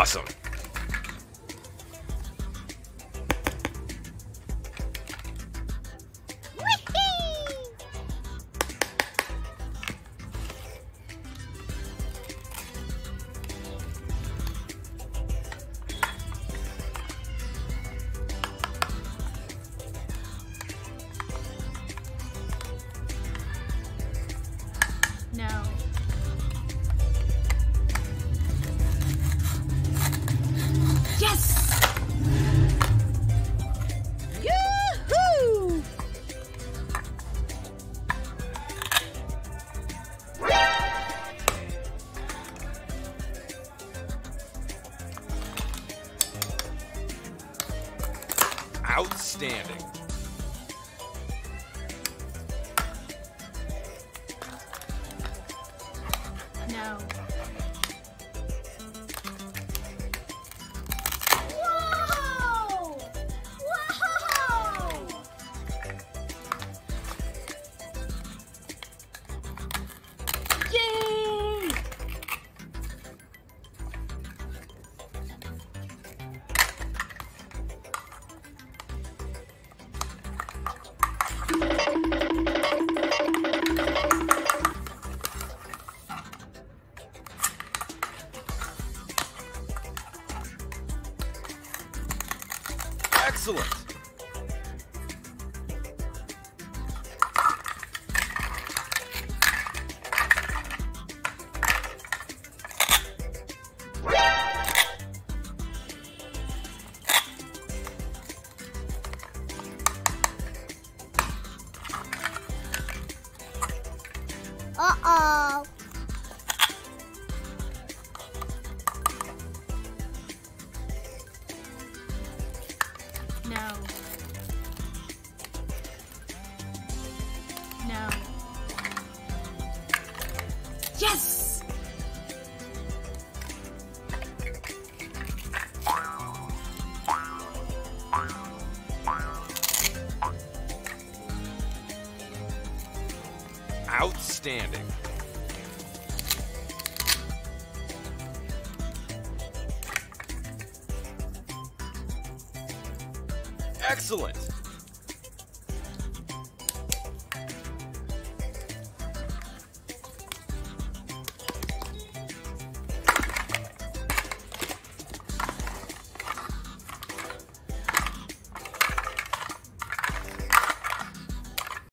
awesome. Outstanding. No. Excellent. No. No. Yes! Outstanding. Excellent.